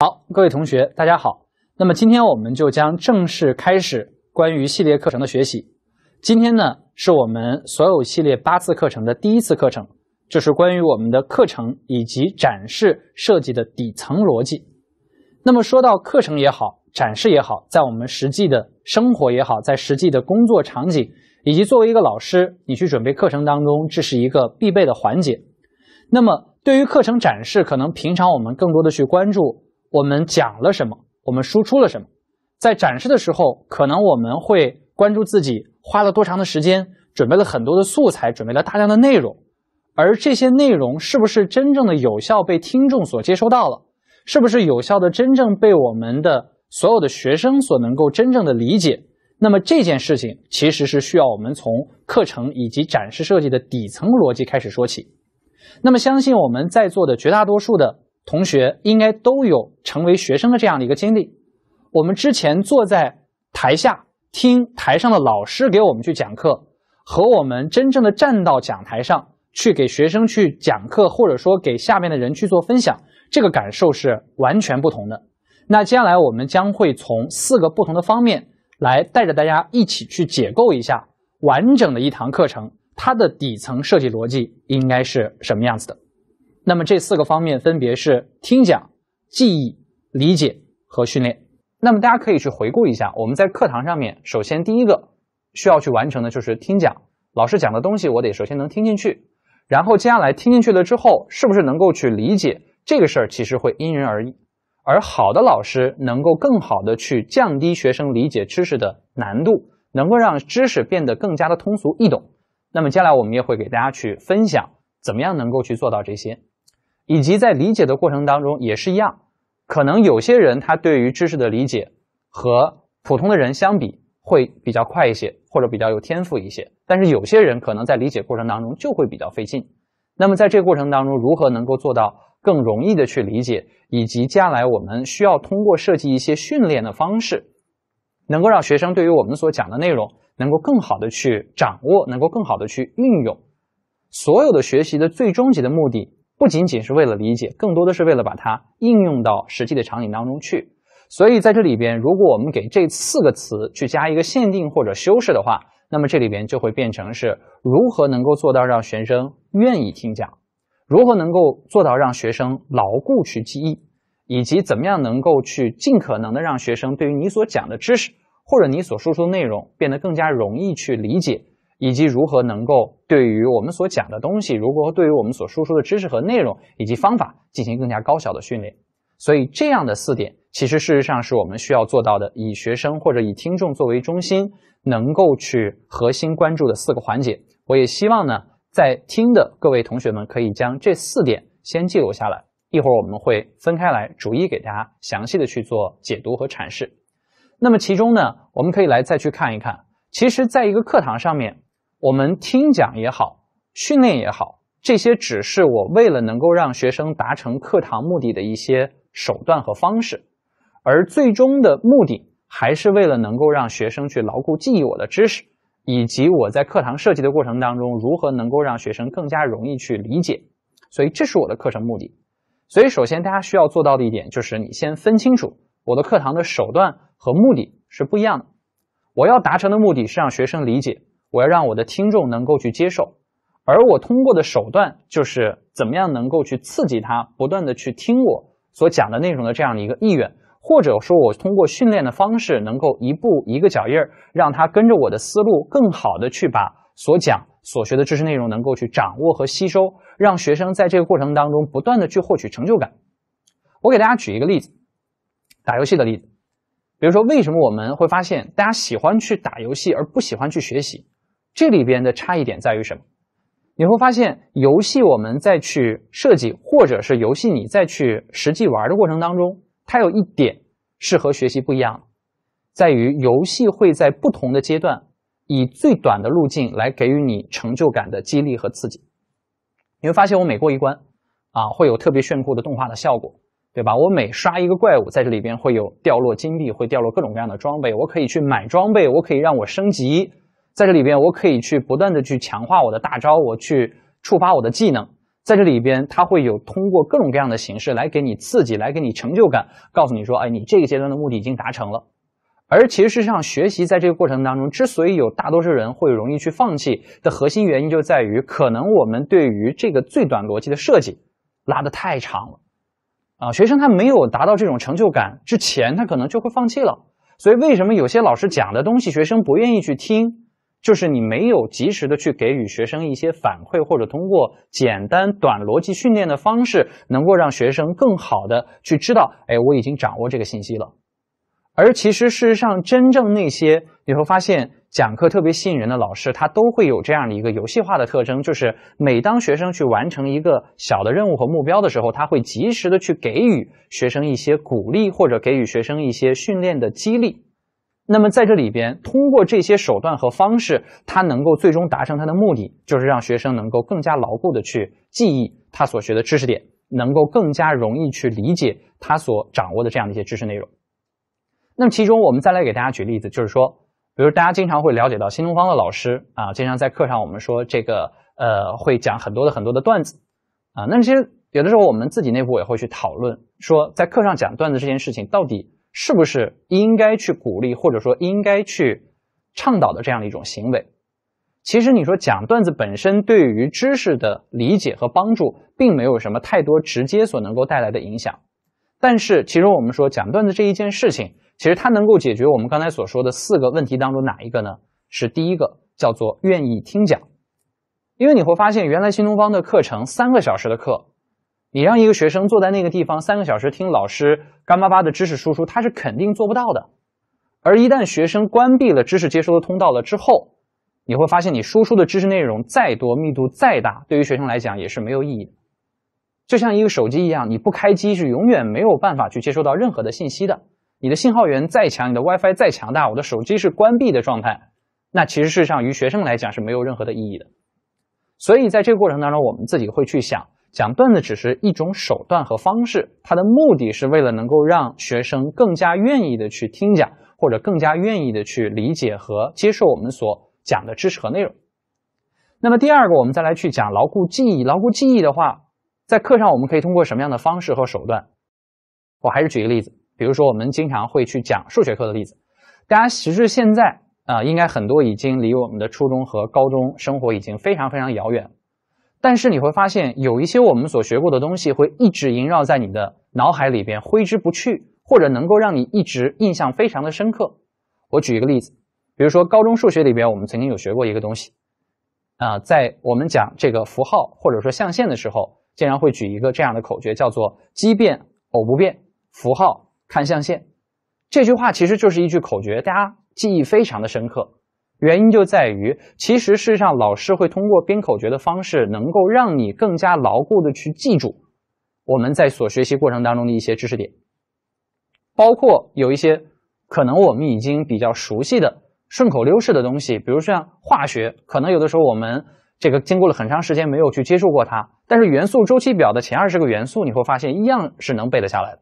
好，各位同学，大家好。那么今天我们就将正式开始关于系列课程的学习。今天呢，是我们所有系列八次课程的第一次课程，就是关于我们的课程以及展示设计的底层逻辑。那么说到课程也好，展示也好，在我们实际的生活也好，在实际的工作场景，以及作为一个老师，你去准备课程当中，这是一个必备的环节。那么对于课程展示，可能平常我们更多的去关注。我们讲了什么？我们输出了什么？在展示的时候，可能我们会关注自己花了多长的时间，准备了很多的素材，准备了大量的内容，而这些内容是不是真正的有效被听众所接收到了？是不是有效的真正被我们的所有的学生所能够真正的理解？那么这件事情其实是需要我们从课程以及展示设计的底层逻辑开始说起。那么相信我们在座的绝大多数的。同学应该都有成为学生的这样的一个经历。我们之前坐在台下听台上的老师给我们去讲课，和我们真正的站到讲台上去给学生去讲课，或者说给下面的人去做分享，这个感受是完全不同的。那接下来我们将会从四个不同的方面来带着大家一起去解构一下完整的一堂课程，它的底层设计逻辑应该是什么样子的。那么这四个方面分别是听讲、记忆、理解和训练。那么大家可以去回顾一下，我们在课堂上面，首先第一个需要去完成的就是听讲。老师讲的东西，我得首先能听进去。然后接下来听进去了之后，是不是能够去理解这个事儿？其实会因人而异。而好的老师能够更好的去降低学生理解知识的难度，能够让知识变得更加的通俗易懂。那么接下来我们也会给大家去分享，怎么样能够去做到这些。以及在理解的过程当中也是一样，可能有些人他对于知识的理解和普通的人相比会比较快一些，或者比较有天赋一些。但是有些人可能在理解过程当中就会比较费劲。那么在这个过程当中，如何能够做到更容易的去理解，以及将来我们需要通过设计一些训练的方式，能够让学生对于我们所讲的内容能够更好的去掌握，能够更好的去运用。所有的学习的最终极的目的。不仅仅是为了理解，更多的是为了把它应用到实际的场景当中去。所以在这里边，如果我们给这四个词去加一个限定或者修饰的话，那么这里边就会变成是如何能够做到让学生愿意听讲，如何能够做到让学生牢固去记忆，以及怎么样能够去尽可能的让学生对于你所讲的知识或者你所输出的内容变得更加容易去理解。以及如何能够对于我们所讲的东西，如何对于我们所输出的知识和内容以及方法进行更加高效的训练，所以这样的四点，其实事实上是我们需要做到的，以学生或者以听众作为中心，能够去核心关注的四个环节。我也希望呢，在听的各位同学们可以将这四点先记录下来，一会儿我们会分开来逐一给大家详细的去做解读和阐释。那么其中呢，我们可以来再去看一看，其实在一个课堂上面。我们听讲也好，训练也好，这些只是我为了能够让学生达成课堂目的的一些手段和方式，而最终的目的还是为了能够让学生去牢固记忆我的知识，以及我在课堂设计的过程当中如何能够让学生更加容易去理解。所以这是我的课程目的。所以首先大家需要做到的一点就是，你先分清楚我的课堂的手段和目的是不一样的。我要达成的目的是让学生理解。我要让我的听众能够去接受，而我通过的手段就是怎么样能够去刺激他不断的去听我所讲的内容的这样的一个意愿，或者说我通过训练的方式能够一步一个脚印儿让他跟着我的思路更好的去把所讲所学的知识内容能够去掌握和吸收，让学生在这个过程当中不断的去获取成就感。我给大家举一个例子，打游戏的例子，比如说为什么我们会发现大家喜欢去打游戏而不喜欢去学习？这里边的差异点在于什么？你会发现，游戏我们再去设计，或者是游戏你再去实际玩的过程当中，它有一点是和学习不一样的，在于游戏会在不同的阶段，以最短的路径来给予你成就感的激励和刺激。你会发现，我每过一关，啊，会有特别炫酷的动画的效果，对吧？我每刷一个怪物，在这里边会有掉落金币，会掉落各种各样的装备，我可以去买装备，我可以让我升级。在这里边，我可以去不断的去强化我的大招，我去触发我的技能。在这里边，它会有通过各种各样的形式来给你刺激，来给你成就感，告诉你说，哎，你这个阶段的目的已经达成了。而其实事实上，学习在这个过程当中，之所以有大多数人会容易去放弃的核心原因，就在于可能我们对于这个最短逻辑的设计拉得太长了啊。学生他没有达到这种成就感之前，他可能就会放弃了。所以为什么有些老师讲的东西，学生不愿意去听？就是你没有及时的去给予学生一些反馈，或者通过简单短逻辑训练的方式，能够让学生更好的去知道，哎，我已经掌握这个信息了。而其实事实上，真正那些你会发现讲课特别吸引人的老师，他都会有这样的一个游戏化的特征，就是每当学生去完成一个小的任务和目标的时候，他会及时的去给予学生一些鼓励，或者给予学生一些训练的激励。那么在这里边，通过这些手段和方式，他能够最终达成他的目的，就是让学生能够更加牢固的去记忆他所学的知识点，能够更加容易去理解他所掌握的这样的一些知识内容。那么其中，我们再来给大家举例子，就是说，比如大家经常会了解到新东方的老师啊，经常在课上我们说这个呃会讲很多的很多的段子啊，那其实有的时候我们自己内部也会去讨论，说在课上讲段子这件事情到底。是不是应该去鼓励，或者说应该去倡导的这样的一种行为？其实你说讲段子本身对于知识的理解和帮助，并没有什么太多直接所能够带来的影响。但是，其中我们说讲段子这一件事情，其实它能够解决我们刚才所说的四个问题当中哪一个呢？是第一个，叫做愿意听讲。因为你会发现，原来新东方的课程三个小时的课。你让一个学生坐在那个地方三个小时听老师干巴巴的知识输出，他是肯定做不到的。而一旦学生关闭了知识接收的通道了之后，你会发现你输出的知识内容再多、密度再大，对于学生来讲也是没有意义的。就像一个手机一样，你不开机是永远没有办法去接收到任何的信息的。你的信号源再强，你的 WiFi 再强大，我的手机是关闭的状态，那其实事实上于学生来讲是没有任何的意义的。所以在这个过程当中，我们自己会去想。讲段子只是一种手段和方式，它的目的是为了能够让学生更加愿意的去听讲，或者更加愿意的去理解和接受我们所讲的知识和内容。那么第二个，我们再来去讲牢固记忆。牢固记忆的话，在课上我们可以通过什么样的方式和手段？我还是举一个例子，比如说我们经常会去讲数学课的例子。大家其实现在啊，应该很多已经离我们的初中和高中生活已经非常非常遥远。但是你会发现，有一些我们所学过的东西会一直萦绕在你的脑海里边，挥之不去，或者能够让你一直印象非常的深刻。我举一个例子，比如说高中数学里边，我们曾经有学过一个东西，啊，在我们讲这个符号或者说象限的时候，经常会举一个这样的口诀，叫做“奇变偶不变，符号看象限”。这句话其实就是一句口诀，大家记忆非常的深刻。原因就在于，其实事实上，老师会通过编口诀的方式，能够让你更加牢固的去记住我们在所学习过程当中的一些知识点，包括有一些可能我们已经比较熟悉的顺口溜式的东西，比如像化学，可能有的时候我们这个经过了很长时间没有去接触过它，但是元素周期表的前二十个元素，你会发现一样是能背得下来的：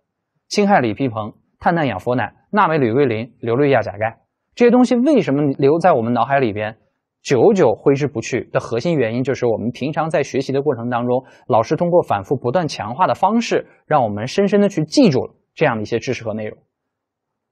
氢氦锂铍硼、碳氮氧氟氖、钠镁铝硅磷、硫氯氩钾钙。这些东西为什么留在我们脑海里边，久久挥之不去的核心原因，就是我们平常在学习的过程当中，老师通过反复不断强化的方式，让我们深深的去记住了这样的一些知识和内容。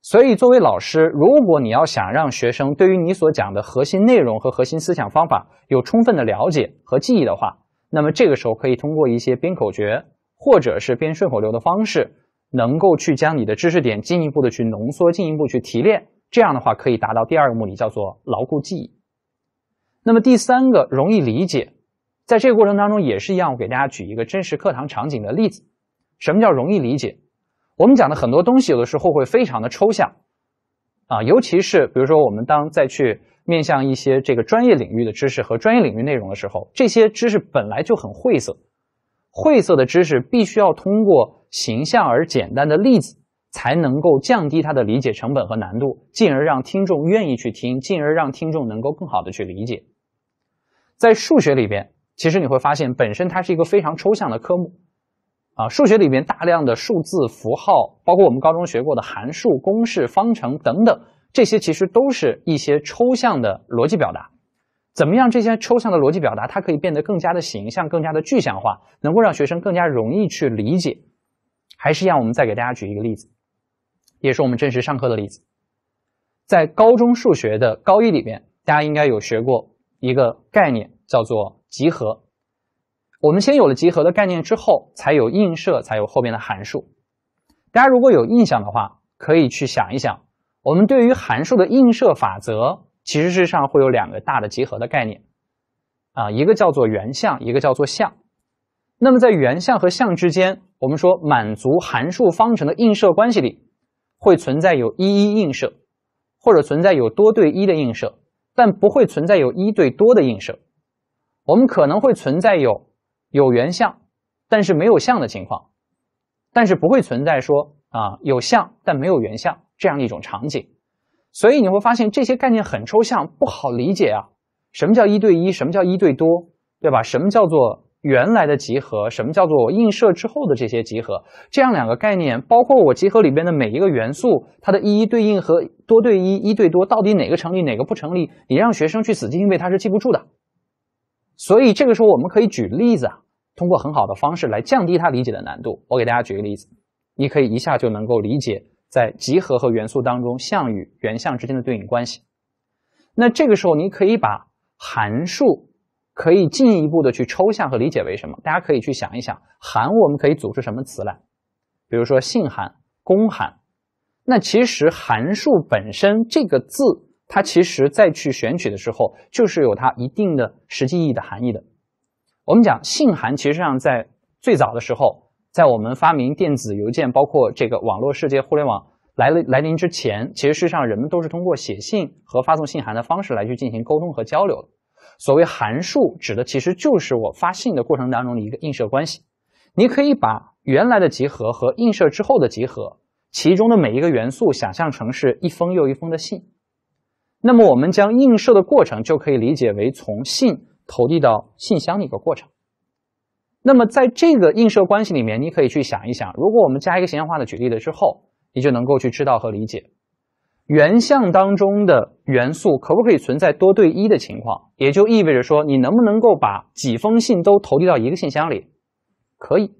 所以，作为老师，如果你要想让学生对于你所讲的核心内容和核心思想方法有充分的了解和记忆的话，那么这个时候可以通过一些编口诀或者是编顺口溜的方式，能够去将你的知识点进一步的去浓缩，进一步去提炼。这样的话可以达到第二个目的，叫做牢固记忆。那么第三个容易理解，在这个过程当中也是一样。我给大家举一个真实课堂场景的例子。什么叫容易理解？我们讲的很多东西有的时候会非常的抽象啊，尤其是比如说我们当再去面向一些这个专业领域的知识和专业领域内容的时候，这些知识本来就很晦涩，晦涩的知识必须要通过形象而简单的例子。才能够降低它的理解成本和难度，进而让听众愿意去听，进而让听众能够更好的去理解。在数学里边，其实你会发现，本身它是一个非常抽象的科目，啊，数学里边大量的数字符号，包括我们高中学过的函数、公式、方程等等，这些其实都是一些抽象的逻辑表达。怎么样这些抽象的逻辑表达，它可以变得更加的形象、更加的具象化，能够让学生更加容易去理解。还是让我们再给大家举一个例子，也是我们真实上课的例子。在高中数学的高一里面，大家应该有学过一个概念，叫做集合。我们先有了集合的概念之后，才有映射，才有后面的函数。大家如果有印象的话，可以去想一想，我们对于函数的映射法则，其实是上会有两个大的集合的概念，啊，一个叫做原项，一个叫做项。那么在原项和项之间，我们说满足函数方程的映射关系里，会存在有一一映射，或者存在有多对一的映射，但不会存在有一对多的映射。我们可能会存在有有原像，但是没有像的情况，但是不会存在说啊有像但没有原像这样一种场景。所以你会发现这些概念很抽象，不好理解啊。什么叫一对一？什么叫一对多？对吧？什么叫做？原来的集合，什么叫做我映射之后的这些集合？这样两个概念，包括我集合里边的每一个元素，它的一一对应和多对一、一对多，到底哪个成立，哪个不成立？你让学生去死记硬背，他是记不住的。所以这个时候我们可以举例子啊，通过很好的方式来降低他理解的难度。我给大家举个例子，你可以一下就能够理解在集合和元素当中项与原项之间的对应关系。那这个时候你可以把函数。可以进一步的去抽象和理解为什么？大家可以去想一想，函我们可以组出什么词来？比如说信函、公函。那其实函数本身这个字，它其实再去选取的时候，就是有它一定的实际意义的含义的。我们讲信函，其实上在最早的时候，在我们发明电子邮件，包括这个网络世界、互联网来了来临之前，其实事实上人们都是通过写信和发送信函的方式来去进行沟通和交流的。所谓函数，指的其实就是我发信的过程当中的一个映射关系。你可以把原来的集合和映射之后的集合，其中的每一个元素想象成是一封又一封的信。那么我们将映射的过程就可以理解为从信投递到信箱的一个过程。那么在这个映射关系里面，你可以去想一想，如果我们加一个形象化的举例了之后，你就能够去知道和理解。原项当中的元素可不可以存在多对一的情况？也就意味着说，你能不能够把几封信都投递到一个信箱里？可以，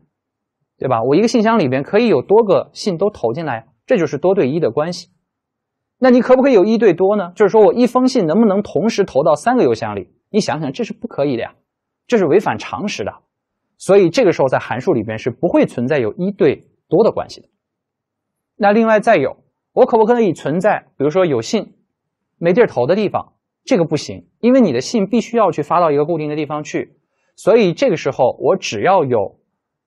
对吧？我一个信箱里边可以有多个信都投进来，这就是多对一的关系。那你可不可以有一对多呢？就是说我一封信能不能同时投到三个邮箱里？你想想，这是不可以的呀，这是违反常识的。所以这个时候在函数里边是不会存在有一对多的关系的。那另外再有。我可不可以存在，比如说有信没地儿投的地方？这个不行，因为你的信必须要去发到一个固定的地方去，所以这个时候我只要有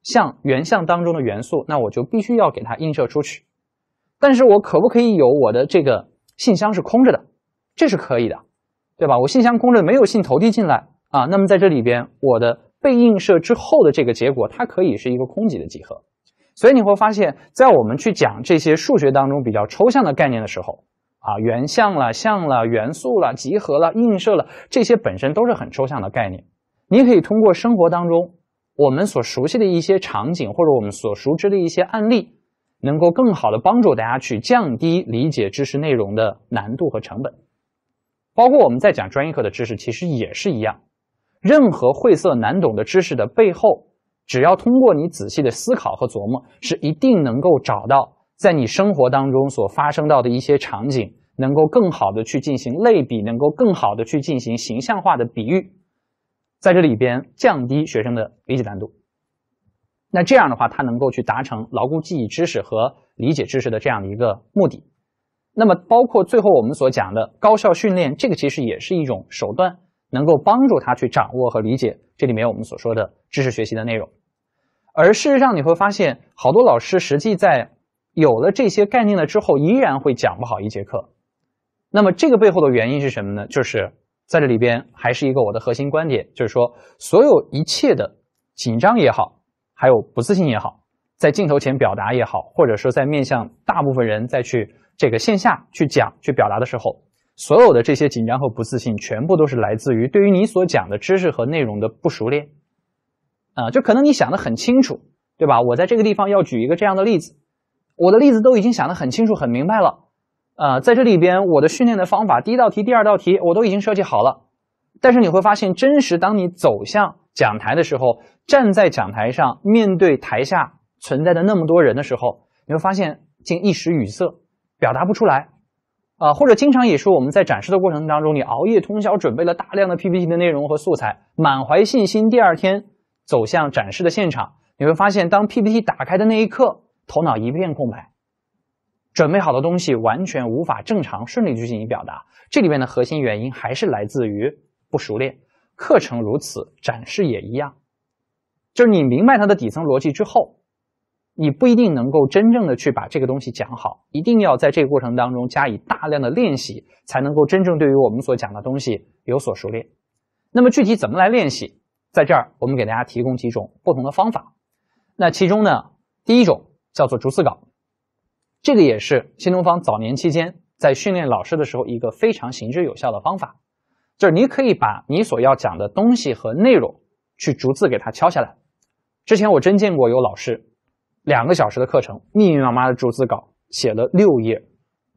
像原像当中的元素，那我就必须要给它映射出去。但是我可不可以有我的这个信箱是空着的？这是可以的，对吧？我信箱空着，没有信投递进来啊，那么在这里边，我的被映射之后的这个结果，它可以是一个空集的集合。所以你会发现，在我们去讲这些数学当中比较抽象的概念的时候，啊，原像了、像了、元素了、集合了、映射了，这些本身都是很抽象的概念。你可以通过生活当中我们所熟悉的一些场景，或者我们所熟知的一些案例，能够更好的帮助大家去降低理解知识内容的难度和成本。包括我们在讲专业课的知识，其实也是一样，任何晦涩难懂的知识的背后。只要通过你仔细的思考和琢磨，是一定能够找到在你生活当中所发生到的一些场景，能够更好的去进行类比，能够更好的去进行形象化的比喻，在这里边降低学生的理解难度。那这样的话，他能够去达成牢固记忆知识和理解知识的这样的一个目的。那么，包括最后我们所讲的高效训练，这个其实也是一种手段，能够帮助他去掌握和理解这里面我们所说的知识学习的内容。而事实上，你会发现，好多老师实际在有了这些概念了之后，依然会讲不好一节课。那么，这个背后的原因是什么呢？就是在这里边还是一个我的核心观点，就是说，所有一切的紧张也好，还有不自信也好，在镜头前表达也好，或者说在面向大部分人再去这个线下去讲、去表达的时候，所有的这些紧张和不自信，全部都是来自于对于你所讲的知识和内容的不熟练。啊，就可能你想的很清楚，对吧？我在这个地方要举一个这样的例子，我的例子都已经想得很清楚、很明白了。啊，在这里边，我的训练的方法，第一道题、第二道题我都已经设计好了。但是你会发现，真实当你走向讲台的时候，站在讲台上面对台下存在的那么多人的时候，你会发现竟一时语塞，表达不出来。啊，或者经常也是我们在展示的过程当中，你熬夜通宵准备了大量的 PPT 的内容和素材，满怀信心，第二天走向展示的现场，你会发现，当 PPT 打开的那一刻，头脑一片空白，准备好的东西完全无法正常顺利去进行表达。这里面的核心原因还是来自于不熟练。课程如此，展示也一样，就是你明白它的底层逻辑之后。你不一定能够真正的去把这个东西讲好，一定要在这个过程当中加以大量的练习，才能够真正对于我们所讲的东西有所熟练。那么具体怎么来练习，在这儿我们给大家提供几种不同的方法。那其中呢，第一种叫做逐字稿，这个也是新东方早年期间在训练老师的时候一个非常行之有效的方法，就是你可以把你所要讲的东西和内容去逐字给它敲下来。之前我真见过有老师。两个小时的课程，密密麻麻的逐字稿写了六页，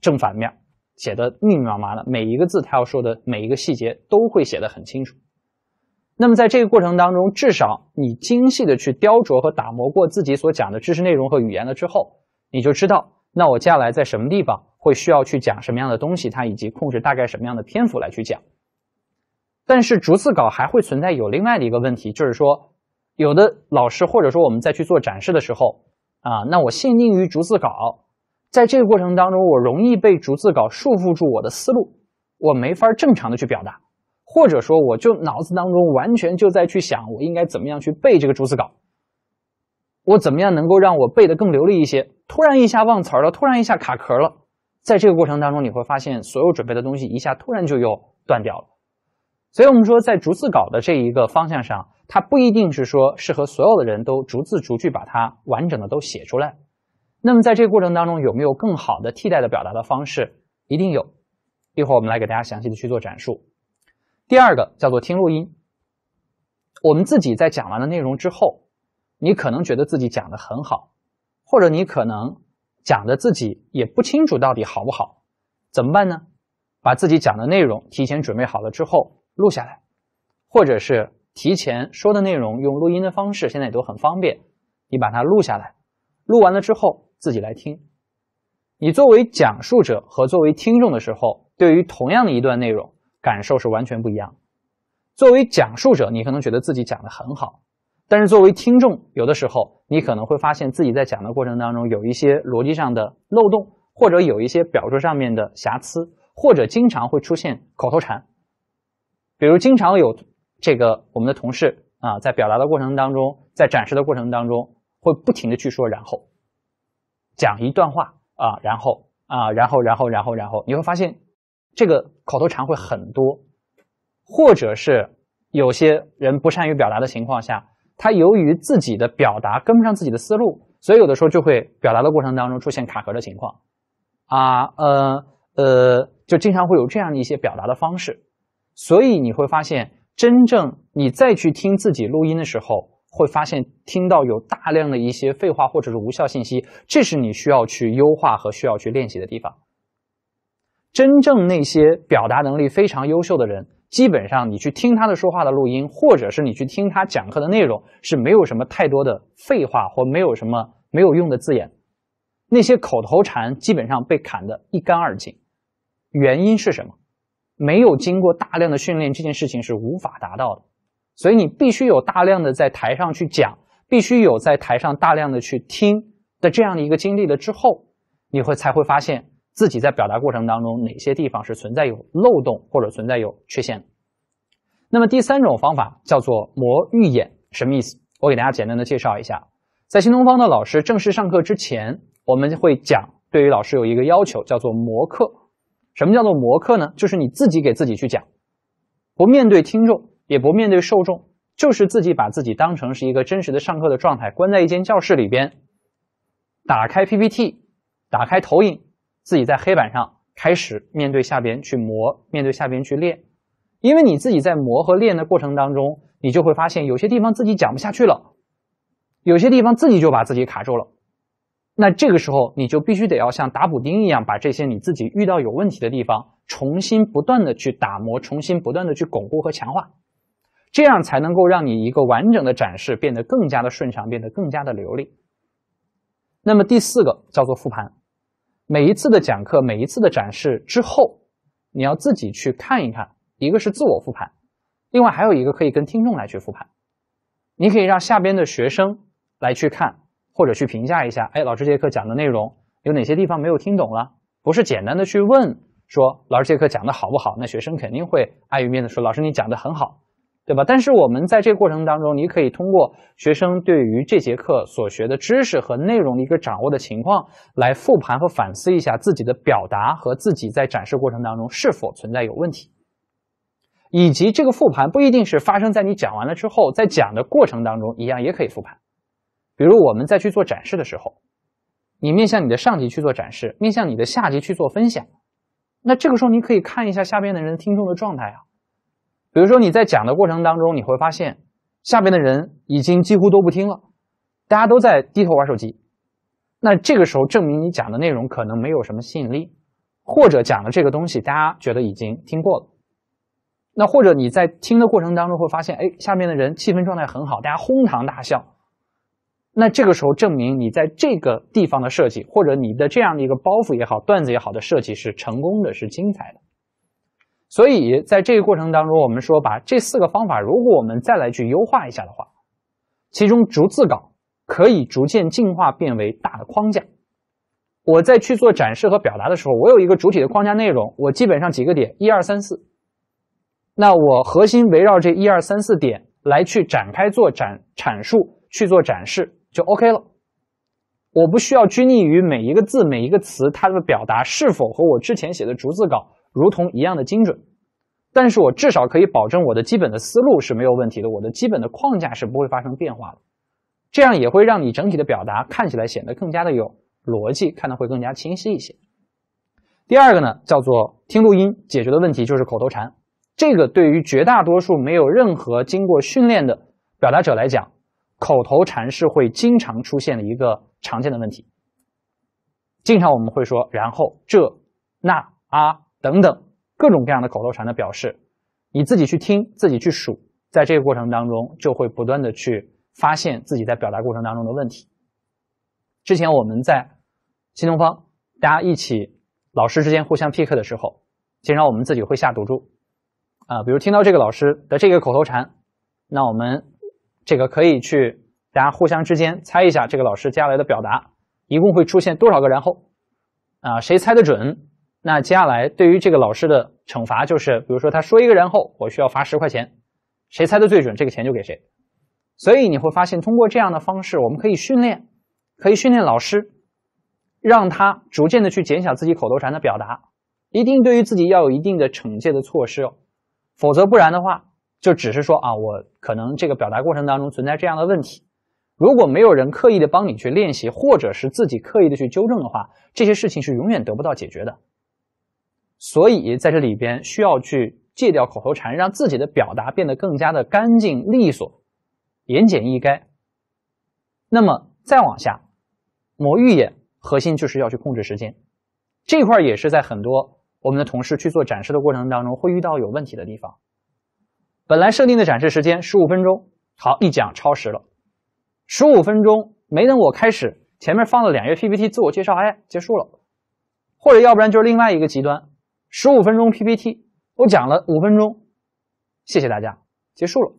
正反面写的密密麻麻的，每一个字他要说的每一个细节都会写的很清楚。那么在这个过程当中，至少你精细的去雕琢和打磨过自己所讲的知识内容和语言了之后，你就知道，那我接下来在什么地方会需要去讲什么样的东西，它以及控制大概什么样的篇幅来去讲。但是逐字稿还会存在有另外的一个问题，就是说，有的老师或者说我们在去做展示的时候。啊，那我限定于逐字稿，在这个过程当中，我容易被逐字稿束缚住我的思路，我没法正常的去表达，或者说，我就脑子当中完全就在去想，我应该怎么样去背这个逐字稿，我怎么样能够让我背得更流利一些？突然一下忘词了，突然一下卡壳了，在这个过程当中，你会发现所有准备的东西一下突然就又断掉了。所以我们说，在逐字稿的这一个方向上。它不一定是说适合所有的人都逐字逐句把它完整的都写出来。那么在这个过程当中，有没有更好的替代的表达的方式？一定有。一会儿我们来给大家详细的去做展述。第二个叫做听录音。我们自己在讲完了内容之后，你可能觉得自己讲的很好，或者你可能讲的自己也不清楚到底好不好，怎么办呢？把自己讲的内容提前准备好了之后录下来，或者是。提前说的内容用录音的方式，现在也都很方便。你把它录下来，录完了之后自己来听。你作为讲述者和作为听众的时候，对于同样的一段内容，感受是完全不一样。作为讲述者，你可能觉得自己讲的很好，但是作为听众，有的时候你可能会发现自己在讲的过程当中有一些逻辑上的漏洞，或者有一些表述上面的瑕疵，或者经常会出现口头禅，比如经常有。这个我们的同事啊，在表达的过程当中，在展示的过程当中，会不停的去说，然后讲一段话啊，然后啊，然后然后然后然后，你会发现这个口头禅会很多，或者是有些人不善于表达的情况下，他由于自己的表达跟不上自己的思路，所以有的时候就会表达的过程当中出现卡壳的情况啊，呃呃，就经常会有这样的一些表达的方式，所以你会发现。真正你再去听自己录音的时候，会发现听到有大量的一些废话或者是无效信息，这是你需要去优化和需要去练习的地方。真正那些表达能力非常优秀的人，基本上你去听他的说话的录音，或者是你去听他讲课的内容，是没有什么太多的废话或没有什么没有用的字眼，那些口头禅基本上被砍得一干二净。原因是什么？没有经过大量的训练，这件事情是无法达到的。所以你必须有大量的在台上去讲，必须有在台上大量的去听的这样的一个经历了之后，你会才会发现自己在表达过程当中哪些地方是存在有漏洞或者存在有缺陷。那么第三种方法叫做磨预演，什么意思？我给大家简单的介绍一下。在新东方的老师正式上课之前，我们会讲，对于老师有一个要求，叫做磨课。什么叫做磨课呢？就是你自己给自己去讲，不面对听众，也不面对受众，就是自己把自己当成是一个真实的上课的状态，关在一间教室里边，打开 PPT，打开投影，自己在黑板上开始面对下边去磨，面对下边去练。因为你自己在磨和练的过程当中，你就会发现有些地方自己讲不下去了，有些地方自己就把自己卡住了。那这个时候，你就必须得要像打补丁一样，把这些你自己遇到有问题的地方重新不断的去打磨，重新不断的去巩固和强化，这样才能够让你一个完整的展示变得更加的顺畅，变得更加的流利。那么第四个叫做复盘，每一次的讲课，每一次的展示之后，你要自己去看一看，一个是自我复盘，另外还有一个可以跟听众来去复盘，你可以让下边的学生来去看或者去评价一下，哎，老师这节课讲的内容有哪些地方没有听懂了？不是简单的去问说老师这节课讲的好不好？那学生肯定会碍于面子说老师你讲的很好。对吧？但是我们在这个过程当中，你可以通过学生对于这节课所学的知识和内容的一个掌握的情况，来复盘和反思一下自己的表达和自己在展示过程当中是否存在有问题。以及这个复盘不一定是发生在你讲完了之后，在讲的过程当中一样也可以复盘。比如我们在去做展示的时候，你面向你的上级去做展示，面向你的下级去做分享，那这个时候你可以看一下下边的人听众的状态啊。比如说你在讲的过程当中，你会发现下边的人已经几乎都不听了，大家都在低头玩手机。那这个时候证明你讲的内容可能没有什么吸引力，或者讲的这个东西大家觉得已经听过了。那或者你在听的过程当中会发现，哎，下面的人气氛状态很好，大家哄堂大笑。那这个时候证明你在这个地方的设计，或者你的这样的一个包袱也好、段子也好的设计是成功的，是精彩的。所以在这个过程当中，我们说把这四个方法，如果我们再来去优化一下的话，其中逐字稿可以逐渐进化变为大的框架。我在去做展示和表达的时候，我有一个主体的框架内容，我基本上几个点，一二三四。那我核心围绕这一二三四点来去展开做展阐述，去做展示就 OK 了。我不需要拘泥于每一个字、每一个词，它的表达是否和我之前写的逐字稿。如同一样的精准，但是我至少可以保证我的基本的思路是没有问题的，我的基本的框架是不会发生变化的，这样也会让你整体的表达看起来显得更加的有逻辑，看得会更加清晰一些。第二个呢，叫做听录音解决的问题就是口头禅，这个对于绝大多数没有任何经过训练的表达者来讲，口头禅是会经常出现的一个常见的问题。经常我们会说，然后这那啊。等等各种各样的口头禅的表示，你自己去听，自己去数，在这个过程当中就会不断的去发现自己在表达过程当中的问题。之前我们在新东方，大家一起老师之间互相 pick 的时候，经常我们自己会下赌注啊，比如听到这个老师的这个口头禅，那我们这个可以去大家互相之间猜一下这个老师接下来的表达一共会出现多少个然后啊，谁猜的准？那接下来对于这个老师的惩罚就是，比如说他说一个然后，我需要罚十块钱，谁猜的最准，这个钱就给谁。所以你会发现，通过这样的方式，我们可以训练，可以训练老师，让他逐渐的去减小自己口头禅的表达，一定对于自己要有一定的惩戒的措施哦，否则不然的话，就只是说啊，我可能这个表达过程当中存在这样的问题，如果没有人刻意的帮你去练习，或者是自己刻意的去纠正的话，这些事情是永远得不到解决的。所以在这里边需要去戒掉口头禅，让自己的表达变得更加的干净利索、言简意赅。那么再往下，磨预演核心就是要去控制时间，这块也是在很多我们的同事去做展示的过程当中会遇到有问题的地方。本来设定的展示时间十五分钟，好一讲超时了，十五分钟没等我开始，前面放了两页 PPT 自我介绍，哎，结束了，或者要不然就是另外一个极端。十五分钟 PPT，我讲了五分钟，谢谢大家，结束了。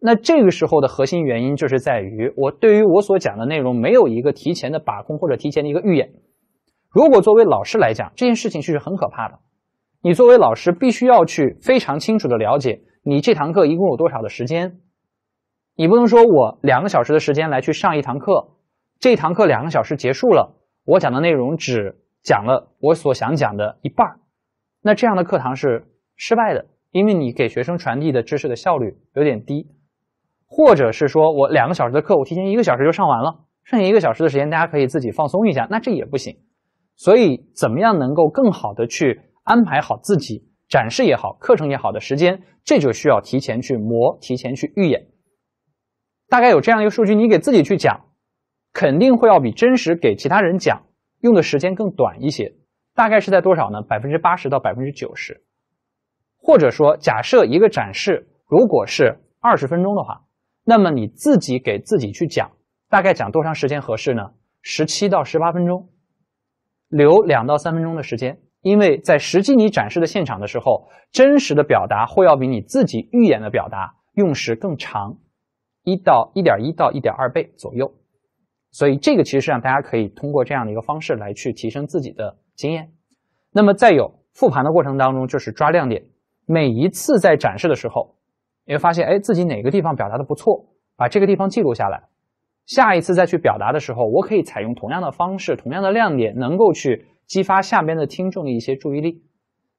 那这个时候的核心原因就是在于我对于我所讲的内容没有一个提前的把控或者提前的一个预演。如果作为老师来讲，这件事情是很可怕的。你作为老师必须要去非常清楚的了解你这堂课一共有多少的时间，你不能说我两个小时的时间来去上一堂课，这堂课两个小时结束了，我讲的内容只讲了我所想讲的一半。那这样的课堂是失败的，因为你给学生传递的知识的效率有点低，或者是说我两个小时的课，我提前一个小时就上完了，剩下一个小时的时间大家可以自己放松一下，那这也不行。所以，怎么样能够更好的去安排好自己展示也好、课程也好的时间，这就需要提前去磨、提前去预演。大概有这样一个数据，你给自己去讲，肯定会要比真实给其他人讲用的时间更短一些。大概是在多少呢？百分之八十到百分之九十。或者说，假设一个展示如果是二十分钟的话，那么你自己给自己去讲，大概讲多长时间合适呢？十七到十八分钟，留两到三分钟的时间，因为在实际你展示的现场的时候，真实的表达会要比你自己预演的表达用时更长，一到一点一到一点二倍左右。所以这个其实让大家可以通过这样的一个方式来去提升自己的经验。那么再有复盘的过程当中，就是抓亮点。每一次在展示的时候，你会发现，哎，自己哪个地方表达的不错，把这个地方记录下来。下一次再去表达的时候，我可以采用同样的方式，同样的亮点，能够去激发下边的听众的一些注意力。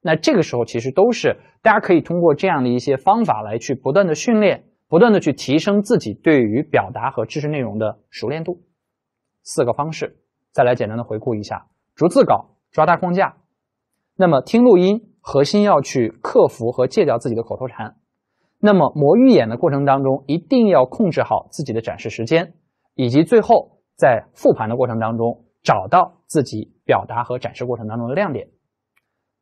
那这个时候其实都是大家可以通过这样的一些方法来去不断的训练，不断的去提升自己对于表达和知识内容的熟练度。四个方式，再来简单的回顾一下：逐字稿、抓大框架。那么听录音。核心要去克服和戒掉自己的口头禅，那么模预演的过程当中，一定要控制好自己的展示时间，以及最后在复盘的过程当中，找到自己表达和展示过程当中的亮点。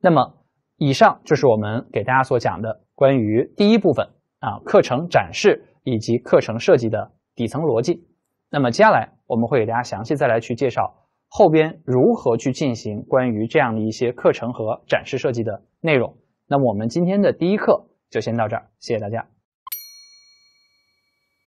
那么，以上就是我们给大家所讲的关于第一部分啊课程展示以及课程设计的底层逻辑。那么接下来我们会给大家详细再来去介绍。后边如何去进行关于这样的一些课程和展示设计的内容？那么我们今天的第一课就先到这儿，谢谢大家。